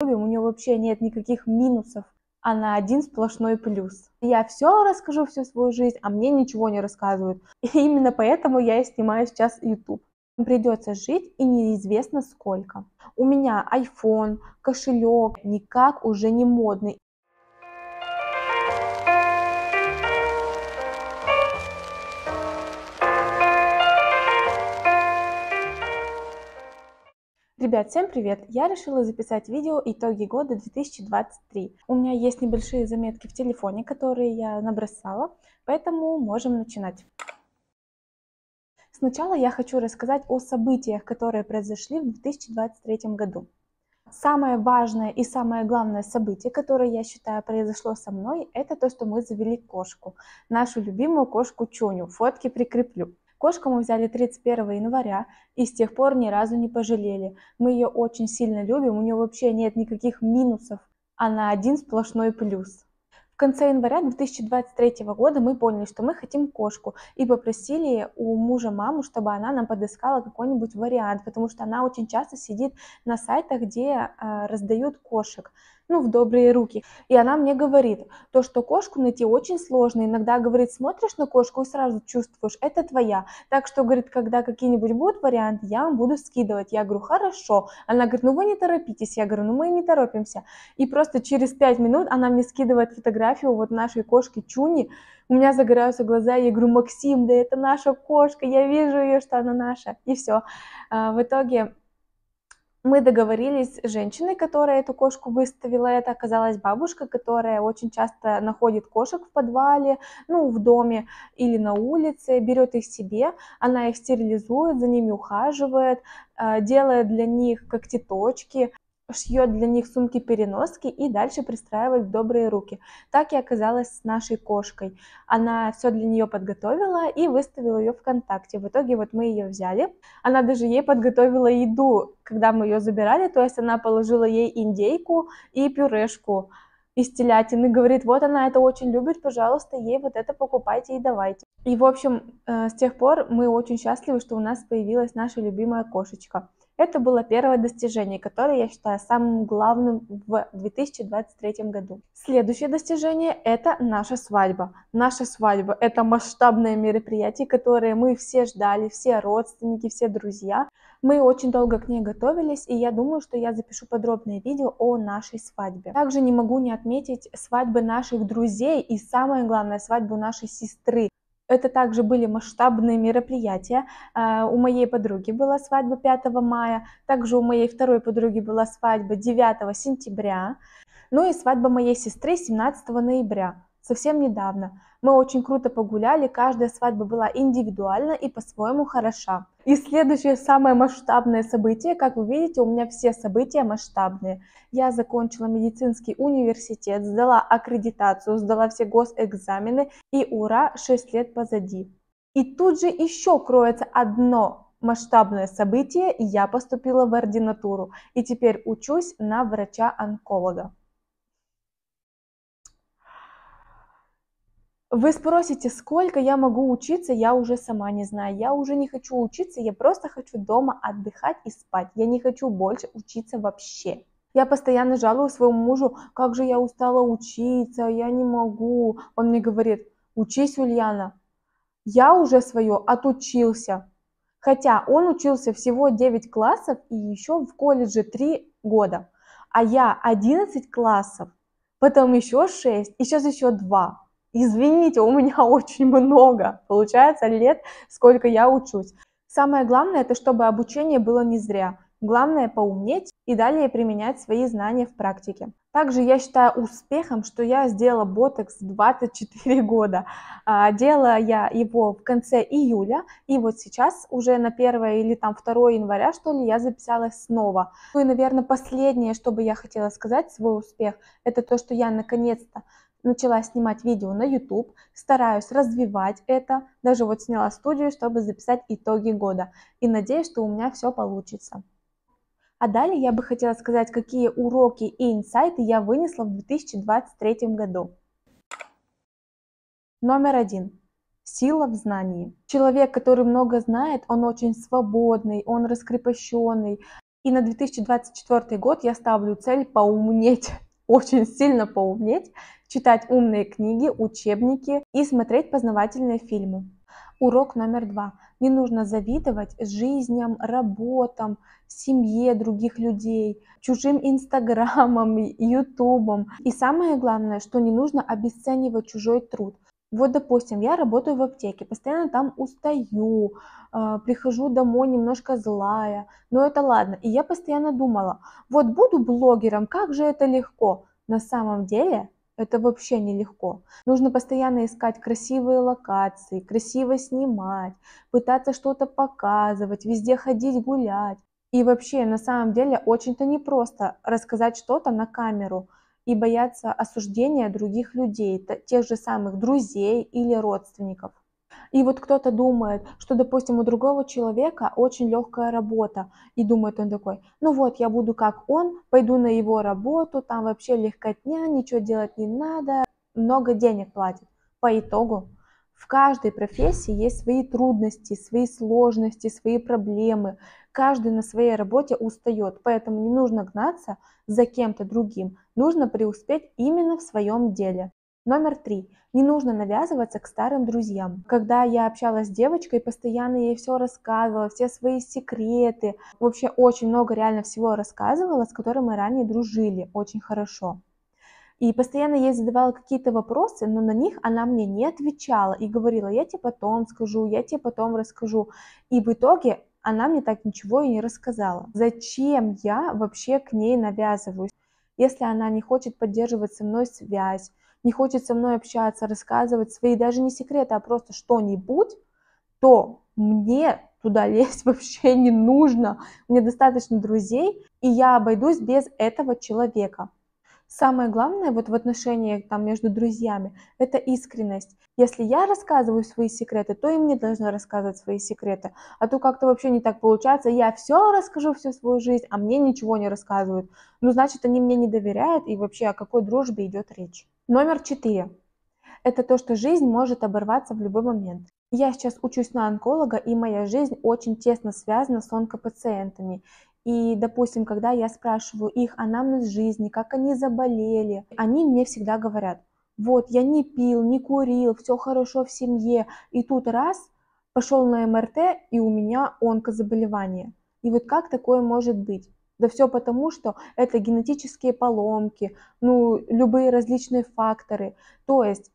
у нее вообще нет никаких минусов, она один сплошной плюс. Я все расскажу, всю свою жизнь, а мне ничего не рассказывают. И именно поэтому я и снимаю сейчас YouTube. Придется жить и неизвестно сколько. У меня iPhone, кошелек, никак уже не модный. Ребят, всем привет! Я решила записать видео итоги года 2023. У меня есть небольшие заметки в телефоне, которые я набросала, поэтому можем начинать. Сначала я хочу рассказать о событиях, которые произошли в 2023 году. Самое важное и самое главное событие, которое я считаю произошло со мной, это то, что мы завели кошку. Нашу любимую кошку Чуню. Фотки прикреплю. Кошку мы взяли 31 января и с тех пор ни разу не пожалели. Мы ее очень сильно любим, у нее вообще нет никаких минусов, она один сплошной плюс. В конце января 2023 года мы поняли, что мы хотим кошку и попросили у мужа маму, чтобы она нам подыскала какой-нибудь вариант, потому что она очень часто сидит на сайтах, где э, раздают кошек ну, в добрые руки. И она мне говорит, то, что кошку найти очень сложно. Иногда, говорит, смотришь на кошку и сразу чувствуешь, это твоя. Так что, говорит, когда какие-нибудь будут варианты, я вам буду скидывать. Я говорю, хорошо. Она говорит, ну вы не торопитесь. Я говорю, ну мы не торопимся. И просто через пять минут она мне скидывает фотографию вот нашей кошки Чуни. У меня загораются глаза, я говорю, Максим, да это наша кошка, я вижу ее, что она наша. И все. А, в итоге мы договорились с женщиной, которая эту кошку выставила. Это оказалась бабушка, которая очень часто находит кошек в подвале, ну, в доме или на улице, берет их себе, она их стерилизует, за ними ухаживает, а, делает для них когтеточки, шьет для них сумки-переноски и дальше пристраивает в добрые руки. Так и оказалось с нашей кошкой. Она все для нее подготовила и выставила ее ВКонтакте. В итоге вот мы ее взяли. Она даже ей подготовила еду, когда мы ее забирали. То есть она положила ей индейку и пюрешку из телятины, говорит, вот она это очень любит, пожалуйста, ей вот это покупайте и давайте. И, в общем, э, с тех пор мы очень счастливы, что у нас появилась наша любимая кошечка. Это было первое достижение, которое я считаю самым главным в 2023 году. Следующее достижение – это наша свадьба. Наша свадьба – это масштабное мероприятие, которое мы все ждали, все родственники, все друзья. Мы очень долго к ней готовились, и я думаю, что я запишу подробное видео о нашей свадьбе. Также не могу не отметить свадьбы наших друзей и самое главное, свадьбу нашей сестры. Это также были масштабные мероприятия. А, у моей подруги была свадьба 5 мая, также у моей второй подруги была свадьба 9 сентября, ну и свадьба моей сестры 17 ноября совсем недавно. Мы очень круто погуляли, каждая свадьба была индивидуальна и по-своему хороша. И следующее самое масштабное событие, как вы видите, у меня все события масштабные. Я закончила медицинский университет, сдала аккредитацию, сдала все госэкзамены и ура, 6 лет позади. И тут же еще кроется одно масштабное событие, я поступила в ординатуру и теперь учусь на врача-онколога. Вы спросите, сколько я могу учиться, я уже сама не знаю. Я уже не хочу учиться, я просто хочу дома отдыхать и спать. Я не хочу больше учиться вообще. Я постоянно жалую своему мужу, как же я устала учиться, я не могу. Он мне говорит, учись, Ульяна. Я уже свое отучился. Хотя он учился всего 9 классов и еще в колледже 3 года. А я 11 классов, потом еще 6 и сейчас еще 2. Извините, у меня очень много, получается, лет, сколько я учусь. Самое главное, это чтобы обучение было не зря. Главное поумнеть и далее применять свои знания в практике. Также я считаю успехом, что я сделала ботекс 24 года. А, делала я его в конце июля, и вот сейчас уже на 1 или там 2 января, что ли, я записалась снова. Ну и, наверное, последнее, что бы я хотела сказать, свой успех, это то, что я наконец-то начала снимать видео на YouTube, стараюсь развивать это, даже вот сняла студию, чтобы записать итоги года, и надеюсь, что у меня все получится. А далее я бы хотела сказать, какие уроки и инсайты я вынесла в 2023 году. Номер один. Сила в знании. Человек, который много знает, он очень свободный, он раскрепощенный, И на 2024 год я ставлю цель поумнеть, очень сильно поумнеть, читать умные книги, учебники и смотреть познавательные фильмы. Урок номер два. Не нужно завидовать жизням, работам, семье других людей, чужим инстаграмам, ютубам. И самое главное, что не нужно обесценивать чужой труд. Вот, допустим, я работаю в аптеке, постоянно там устаю, э, прихожу домой немножко злая, но это ладно. И я постоянно думала, вот буду блогером, как же это легко. На самом деле это вообще нелегко. Нужно постоянно искать красивые локации, красиво снимать, пытаться что-то показывать, везде ходить гулять. И вообще, на самом деле, очень-то непросто рассказать что-то на камеру и бояться осуждения других людей, тех же самых друзей или родственников. И вот кто-то думает, что, допустим, у другого человека очень легкая работа, и думает он такой, ну вот, я буду как он, пойду на его работу, там вообще легкотня, ничего делать не надо, много денег платит. По итогу в каждой профессии есть свои трудности, свои сложности, свои проблемы. Каждый на своей работе устает, поэтому не нужно гнаться за кем-то другим, нужно преуспеть именно в своем деле. Номер три. Не нужно навязываться к старым друзьям. Когда я общалась с девочкой, постоянно ей все рассказывала, все свои секреты. Вообще очень много реально всего рассказывала, с которым мы ранее дружили очень хорошо. И постоянно ей задавала какие-то вопросы, но на них она мне не отвечала и говорила, я тебе потом скажу, я тебе потом расскажу. И в итоге она мне так ничего и не рассказала. Зачем я вообще к ней навязываюсь? Если она не хочет поддерживать со мной связь, не хочет со мной общаться, рассказывать свои даже не секреты, а просто что-нибудь, то мне туда лезть вообще не нужно. Мне достаточно друзей, и я обойдусь без этого человека. Самое главное вот в отношениях там между друзьями – это искренность. Если я рассказываю свои секреты, то и мне должны рассказывать свои секреты. А то как-то вообще не так получается. Я все расскажу, всю свою жизнь, а мне ничего не рассказывают. Ну, значит, они мне не доверяют, и вообще о какой дружбе идет речь. Номер четыре. Это то, что жизнь может оборваться в любой момент. Я сейчас учусь на онколога, и моя жизнь очень тесно связана с онкопациентами. И, допустим, когда я спрашиваю их анамнез жизни, как они заболели, они мне всегда говорят, вот, я не пил, не курил, все хорошо в семье, и тут раз, пошел на МРТ, и у меня онкозаболевание. И вот как такое может быть? Да все потому, что это генетические поломки, ну, любые различные факторы. То есть,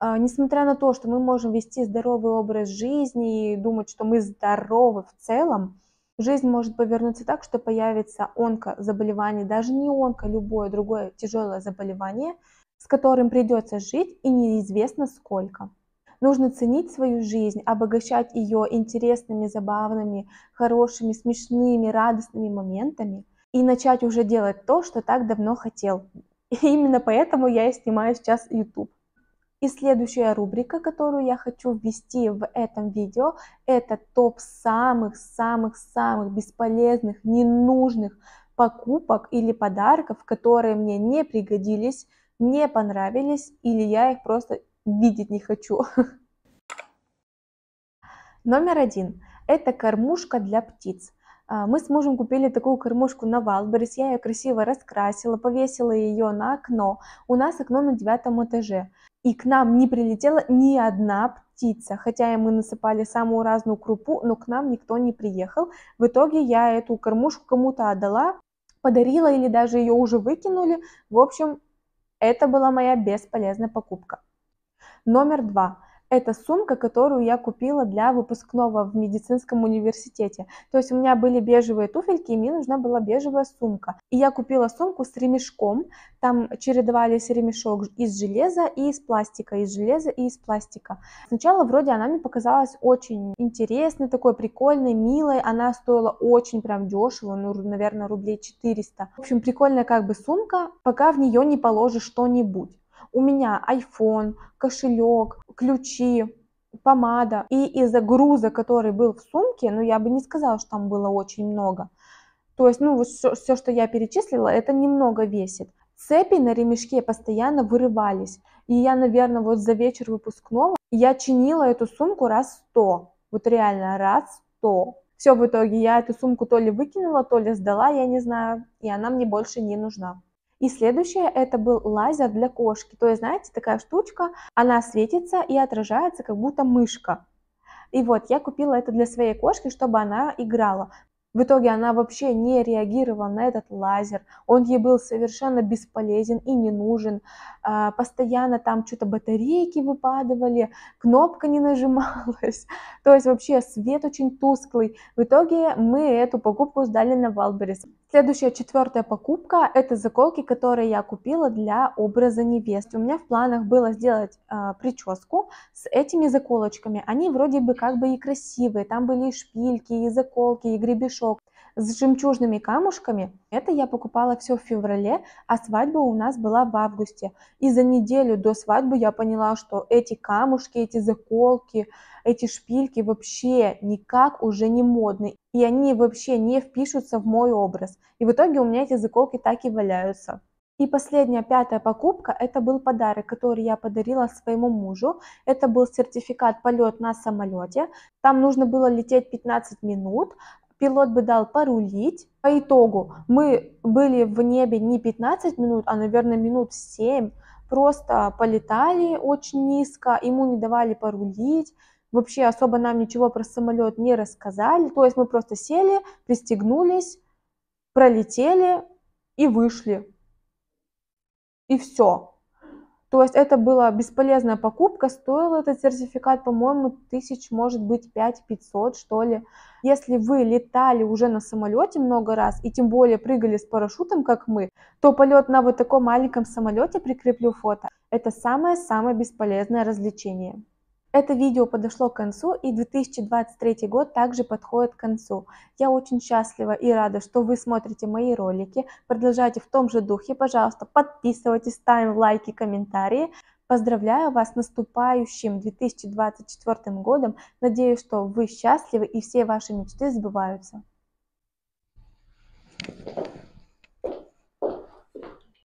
э, несмотря на то, что мы можем вести здоровый образ жизни и думать, что мы здоровы в целом, Жизнь может повернуться так, что появится онкозаболевание, даже не онко, любое другое тяжелое заболевание, с которым придется жить и неизвестно сколько. Нужно ценить свою жизнь, обогащать ее интересными, забавными, хорошими, смешными, радостными моментами и начать уже делать то, что так давно хотел. И именно поэтому я и снимаю сейчас YouTube. И следующая рубрика, которую я хочу ввести в этом видео, это топ самых-самых-самых бесполезных, ненужных покупок или подарков, которые мне не пригодились, не понравились или я их просто видеть не хочу. Номер один. Это кормушка для птиц. А, мы с мужем купили такую кормушку на Wildberries, я ее красиво раскрасила, повесила ее на окно. У нас окно на девятом этаже и к нам не прилетела ни одна птица, хотя мы насыпали самую разную крупу, но к нам никто не приехал. В итоге я эту кормушку кому-то отдала, подарила или даже ее уже выкинули. В общем, это была моя бесполезная покупка. Номер два. Это сумка, которую я купила для выпускного в медицинском университете. То есть у меня были бежевые туфельки, и мне нужна была бежевая сумка. И я купила сумку с ремешком. Там чередовались ремешок из железа и из пластика, из железа и из пластика. Сначала вроде она мне показалась очень интересной, такой прикольной, милой. Она стоила очень прям дешево, ну, наверное, рублей 400. В общем, прикольная как бы сумка, пока в нее не положишь что-нибудь. У меня iPhone, кошелек, ключи, помада. И из-за груза, который был в сумке, ну я бы не сказала, что там было очень много. То есть, ну вот все, все, что я перечислила, это немного весит. Цепи на ремешке постоянно вырывались. И я, наверное, вот за вечер выпускного я чинила эту сумку раз сто. Вот реально раз сто. Все, в итоге я эту сумку то ли выкинула, то ли сдала, я не знаю, и она мне больше не нужна. И следующее это был лазер для кошки. То есть, знаете, такая штучка, она светится и отражается, как будто мышка. И вот я купила это для своей кошки, чтобы она играла. В итоге она вообще не реагировала на этот лазер, он ей был совершенно бесполезен и не нужен. А, постоянно там что-то батарейки выпадывали, кнопка не нажималась, то есть вообще свет очень тусклый. В итоге мы эту покупку сдали на Валберис. Следующая четвертая покупка это заколки, которые я купила для образа невесты. У меня в планах было сделать э, прическу с этими заколочками. Они вроде бы как бы и красивые, там были и шпильки, и заколки, и гребешок с жемчужными камушками. Это я покупала все в феврале, а свадьба у нас была в августе. И за неделю до свадьбы я поняла, что эти камушки, эти заколки, эти шпильки вообще никак уже не модны. И они вообще не впишутся в мой образ. И в итоге у меня эти заколки так и валяются. И последняя, пятая покупка, это был подарок, который я подарила своему мужу. Это был сертификат полет на самолете. Там нужно было лететь 15 минут пилот бы дал порулить. По итогу мы были в небе не 15 минут, а, наверное, минут 7. Просто полетали очень низко, ему не давали порулить. Вообще особо нам ничего про самолет не рассказали. То есть мы просто сели, пристегнулись, пролетели и вышли. И все. То есть это была бесполезная покупка, стоил этот сертификат, по-моему, тысяч, может быть, 5-500, что ли. Если вы летали уже на самолете много раз, и тем более прыгали с парашютом, как мы, то полет на вот таком маленьком самолете, прикреплю фото, это самое-самое бесполезное развлечение. Это видео подошло к концу, и 2023 год также подходит к концу. Я очень счастлива и рада, что вы смотрите мои ролики. Продолжайте в том же духе, пожалуйста, подписывайтесь, ставим лайки, комментарии. Поздравляю вас с наступающим 2024 годом. Надеюсь, что вы счастливы и все ваши мечты сбываются.